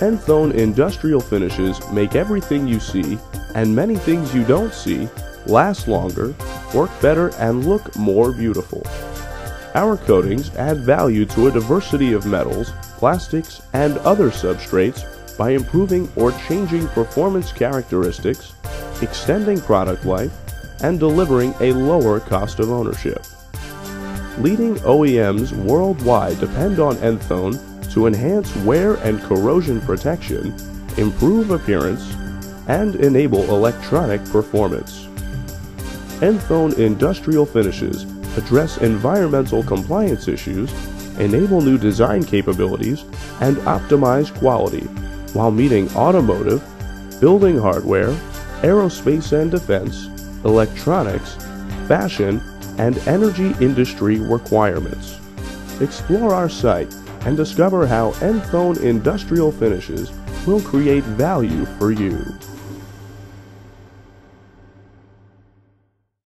Enthone Industrial Finishes make everything you see, and many things you don't see, last longer, work better, and look more beautiful. Our coatings add value to a diversity of metals, plastics, and other substrates by improving or changing performance characteristics, extending product life, and delivering a lower cost of ownership. Leading OEMs worldwide depend on Enthone to enhance wear and corrosion protection, improve appearance, and enable electronic performance. Enthone Industrial Finishes address environmental compliance issues, enable new design capabilities, and optimize quality while meeting automotive, building hardware, aerospace and defense, electronics, fashion, and energy industry requirements. Explore our site and discover how Enthone Industrial Finishes will create value for you.